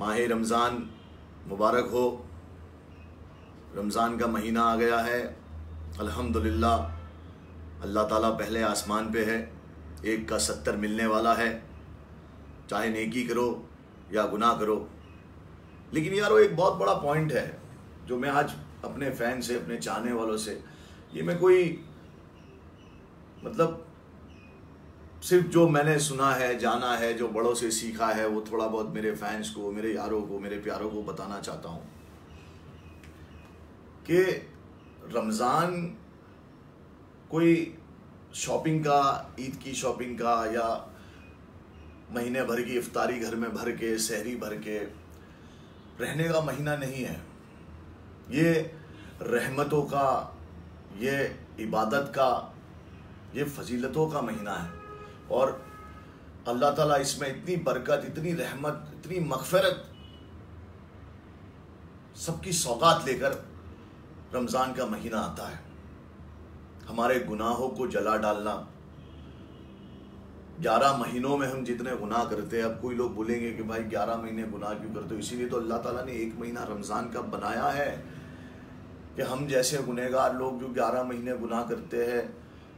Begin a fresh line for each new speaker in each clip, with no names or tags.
ماہ رمضان مبارک ہو۔ رمضان کا مہینہ آ گیا ہے۔ الحمدللہ، اللہ تعالیٰ پہلے آسمان پہ ہے، ایک کا ستر ملنے والا ہے۔ چاہے نیکی کرو یا گناہ کرو۔ لیکن یار وہ ایک بہت بڑا پوائنٹ ہے جو میں آج اپنے فین سے، اپنے چاہنے والوں سے، یہ میں کوئی مطلب صرف جو میں نے سنا ہے، جانا ہے، جو بڑوں سے سیکھا ہے، وہ تھوڑا بہت میرے فینس کو، میرے یاروں کو، میرے پیاروں کو بتانا چاہتا ہوں کہ رمضان کوئی شاپنگ کا، عید کی شاپنگ کا یا مہینے بھر کی افطاری گھر میں بھر کے، سحری بھر کے رہنے کا مہینہ نہیں ہے۔ یہ رحمتوں کا، یہ عبادت کا، یہ فضیلتوں کا مہینہ ہے۔ اور اللہ تعالیٰ اس میں اتنی برکت، اتنی رحمت، اتنی مغفرت، سب کی سوگات لے کر رمضان کا مہینہ آتا ہے۔ ہمارے گناہوں کو جلا ڈالنا۔ گیارہ مہینوں میں ہم جتنے گناہ کرتے ہیں، اب کوئی لوگ بولیں گے کہ بھائی گیارہ مہینے گناہ کیوں کرتے ہو؟ اسی لیے تو اللہ تعالیٰ نے ایک مہینہ رمضان کا بنایا ہے کہ ہم جیسے گنہگار لوگ جو گیارہ مہینے گناہ کرتے ہیں،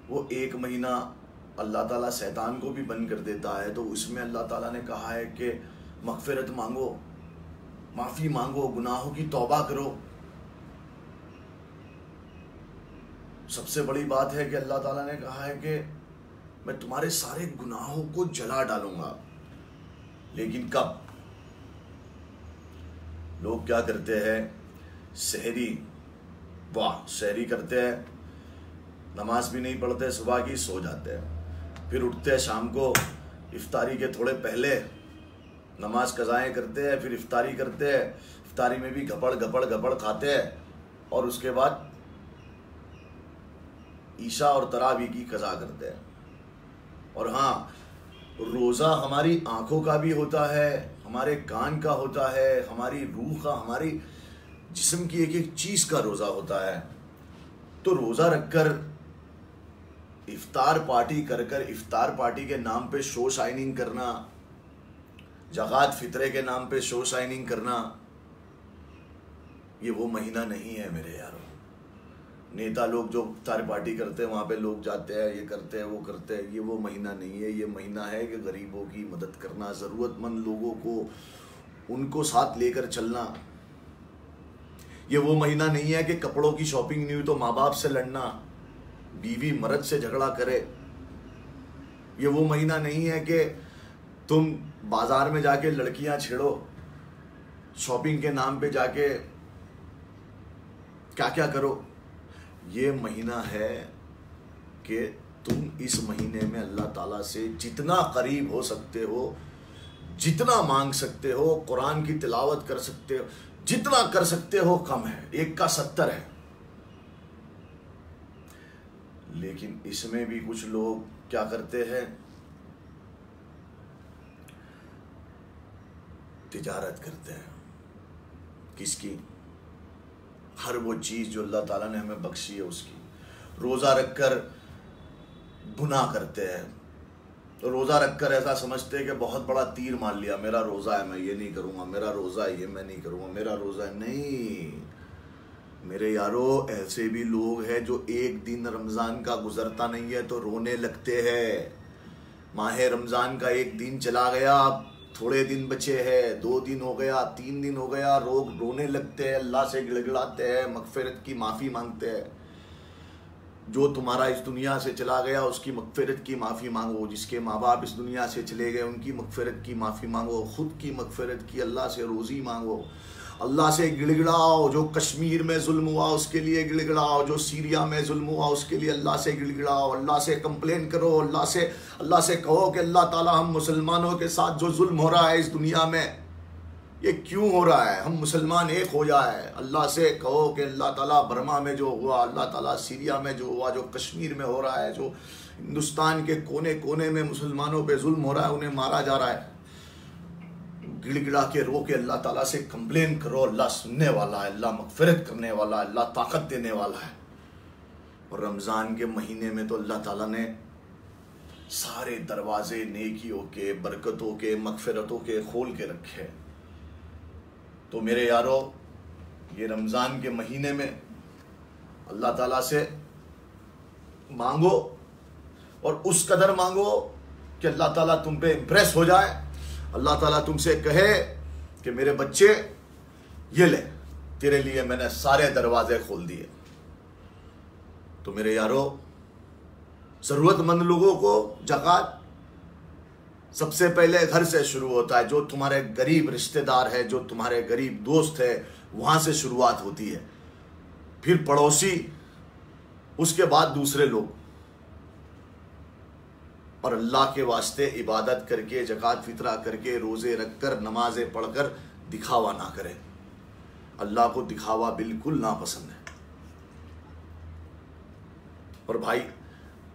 وہ ایک مہینہ اللہ تعالیٰ سیطان کو بھی بند کر دیتا ہے، تو اس میں اللہ تعالیٰ نے کہا ہے کہ مغفرت مانگو، معافی مانگو، گناہوں کی توبہ کرو۔ سب سے بڑی بات ہے کہ اللہ تعالیٰ نے کہا ہے کہ میں تمہارے سارے گناہوں کو جلا ڈالوں گا۔ لیکن کب؟ لوگ کیا کرتے ہیں؟ سحری، واہ، سحری کرتے ہیں۔ نماز بھی نہیں پڑھتے، صبح کی سو جاتے ہیں۔ پھر اٹھتے ہیں شام کو، افطاری کے تھوڑے پہلے نماز قضائیں کرتے ہیں، پھر افطاری کرتے ہیں، افطاری میں بھی گھپڑ گھپڑ گھپڑ کھاتے ہیں اور اس کے بعد عشاء اور تراوی کی قضا کرتے ہیں۔ اور ہاں روزہ ہماری آنکھوں کا بھی ہوتا ہے، ہمارے کان کا ہوتا ہے، ہماری روح کا، ہماری جسم کی ایک ایک چیز کا روزہ ہوتا ہے۔ تو روزہ رکھ کر افطار پارٹی کر کر افطار پارٹی کے نام پہ شو شائننگ کرنا جغات فطرے کے نام پہ شو شائننگ کرنا، یہ وہ مہینہ نہیں ہے میرے یاروں نیتا لوگ جو افطار پارٹی کرتے ہیں، وہاں پہ لوگ جاتے ہیں، یہ کرتے ہیں، وہ کرتے ہیں، یہ وہ مہینہ نہیں ہے۔ یہ مہینہ ہے کہ غریبوں کی مدد کرنا، ضرورت مند لوگوں کو، ان کو ساتھ لے کر چلنا۔ یہ وہ مہینہ نہیں ہے کہ کپڑوں کی شاپنگ نہیں ہوئی تو ماں باپ سے لڑنا۔ بیوی مرد سے جھگڑا کرے، یہ وہ مہینہ نہیں ہے کہ تم بازار میں جا کے لڑکیاں چھیڑو شاپنگ کے نام پہ جا کے کیا کیا کرو۔ یہ مہینہ ہے کہ تم اس مہینے میں اللہ تعالیٰ سے جتنا قریب ہو سکتے ہو، جتنا مانگ سکتے ہو، قرآن کی تلاوت کر سکتے ہو، جتنا کر سکتے ہو، کم ہے۔ ایک کا ستر ہے۔ لیکن اس میں بھی کچھ لوگ کیا کرتے ہیں؟ تجارت کرتے ہیں۔ کس کی؟ ہر وہ چیز جو اللہ تعالیٰ نے ہمیں بخشی ہے اس کی۔ روزہ رکھ کر گناہ کرتے ہیں۔ روزہ رکھ کر ایسا سمجھتے ہیں کہ بہت بڑا تیر مان لیا، میرا روزہ ہے، میں یہ نہیں کروں گا، میرا روزہ ہے، یہ میں نہیں کروں گا، میرا روزہ ہے۔ نہیں۔ میرے یارو، ایسے بھی لوگ ہیں جو ایک دن رمضان کا گزرتا نہیں ہے تو رونے لگتے ہیں۔ ماہ رمضان کا ایک دن چلا گیا تھوڑے دن بچے ہیں، دو دن ہو گیا، تین دن ہو گیا، روگ رونے لگتے ہیں، اللہ سے گڑ گڑاتے ہیں، مغفرت کی معافی مانگتے ہیں۔ جو تمہارا اس دنیا سے چلا گیا، اس کی مغفرت کی معافی مانگو، جس کے ماں باپ اس دنیا سے چلے گئے، ان کی مغفرت کی معافی مانگو، خود کی مغفرت کی اللہ سے روزی مانگو۔ اللہ سے گڑ گڑاؤ جو کشمیر میں ظلم ہوا، اس کے لیے گڑ گڑاؤ جو سیریا میں ظلم ہوا، اس کے لیے اللہ سے گڑ گڑاؤ اللہ سے کمپلین کرو، اللہ سے اللہ سے کہو کہ اللہ تعالیٰ ہم مسلمانوں کے ساتھ جو ظلم ہو رہا ہے اس دنیا میں یہ کیوں ہو رہا ہے؟ ہم مسلمان ایک ہو جائے۔ اللہ سے کہو کہ اللہ تعالیٰ برما میں جو ہوا، اللہ تعالیٰ سیریا میں جو ہوا، جو کشمیر میں ہو رہا ہے، جو ہندوستان کے کونے کونے میں مسلمانوں پہ ظلم ہو رہا ہے، انہیں مارا جا رہا ہے۔ گڑ گڑا کے رو کے اللہ تعالیٰ سے کمپلین کرو، اللہ سننے والا ہے، اللہ مغفرت کرنے والا ہے، اللہ طاقت دینے والا ہے۔ اور رمضان کے مہینے میں تو اللہ تعالیٰ نے سارے دروازے نیکیوں کے، برکتوں کے، مغفرتوں کے کھول کے رکھے۔ تو میرے یارو، یہ رمضان کے مہینے میں اللہ تعالیٰ سے مانگو اور اس قدر مانگو کہ اللہ تعالیٰ تم پہ امپریس ہو جائے۔ اللہ تعالیٰ تم سے کہے کہ میرے بچے، یہ لے، تیرے لیے میں نے سارے دروازے کھول دیے۔ تو میرے یارو ضرورت مند لوگوں کو جکات سب سے پہلے گھر سے شروع ہوتا ہے، جو تمہارے غریب رشتہ دار ہے، جو تمہارے غریب دوست ہے، وہاں سے شروعات ہوتی ہے۔ پھر پڑوسی، اس کے بعد دوسرے لوگ۔ اور اللہ کے واسطے عبادت کر کے جکات فطرہ کر کے، روزے رکھ کر، نمازیں پڑھ کر دکھاوا نہ کرے اللہ کو دکھاوا بالکل ناپسند ہے۔ اور بھائی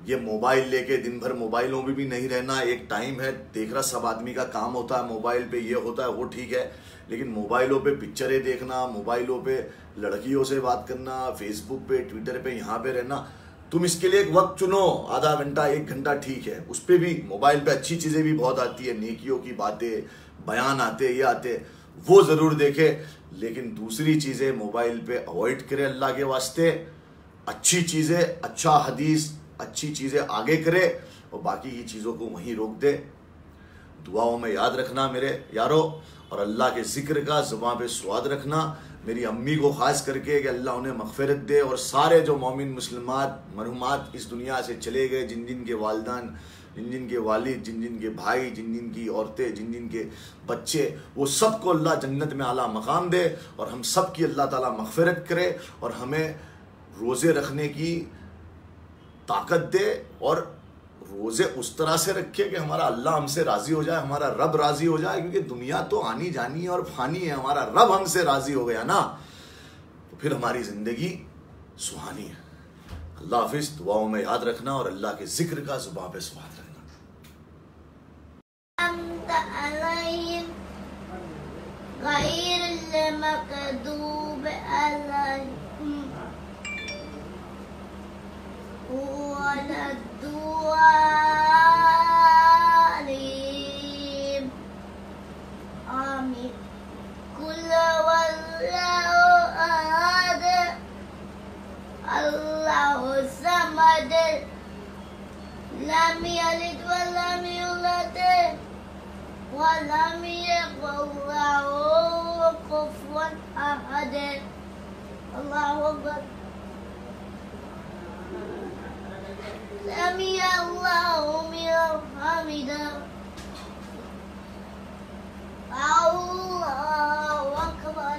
یہ موبائل لے کے دن بھر موبائلوں میں بھی نہیں رہنا، ایک ٹائم ہے دیکھ رہا سب آدمی کا کام ہوتا ہے، موبائل پہ یہ ہوتا ہے، وہ ٹھیک ہے، لیکن موبائلوں پہ پکچریں دیکھنا، موبائلوں پہ لڑکیوں سے بات کرنا فیس بک پہ ٹویٹر پہ، یہاں پہ رہنا، تم اس کے لیے ایک وقت چنو، آدھا گھنٹہ، ایک گھنٹہ ٹھیک ہے، اس پہ بھی موبائل پہ اچھی چیزیں بھی بہت آتی ہے نیکیوں کی باتیں، بیان آتے، یہ آتے، وہ ضرور دیکھے، لیکن دوسری چیزیں موبائل پہ اوائڈ کرے اللہ کے واسطے، اچھی چیزیں اچھا حدیث اچھی چیزیں آگے کرے اور باقی کی چیزوں کو وہیں روک دے۔ دعاؤں میں یاد رکھنا میرے یارو، اور اللہ کے ذکر کا زبان پہ سواد رکھنا۔ میری امی کو خاص کر کے کہ اللہ انہیں مغفرت دے اور سارے جو مومن، مسلمات، مرحومات اس دنیا سے چلے گئے، جن جن کے والدان، جن جن کے والد، جن جن کے بھائی، جن جن کی عورتیں، جن جن کے بچے، وہ سب کو اللہ جنت میں اعلیٰ مقام دے اور ہم سب کی اللہ تعالیٰ مغفرت کرے اور ہمیں روزے رکھنے کی طاقت دے اور روزے اس طرح سے رکھے کہ ہمارا اللہ ہم سے راضی ہو جائے، ہمارا رب راضی ہو جائے، کیونکہ دنیا تو آنی جانی ہے اور فانی ہے، ہمارا رب ہم سے راضی ہو گیا نا۔ تو پھر ہماری زندگی سہانی ہے۔ اللہ حافظ، دعاؤں میں یاد رکھنا اور اللہ کے ذکر کا زبان پہ سواد رکھنا۔
أنت عليهم لم يلد ولم يولد ولم يكن له كفوا أحد الله أكبر سمي الله من حمده الله أكبر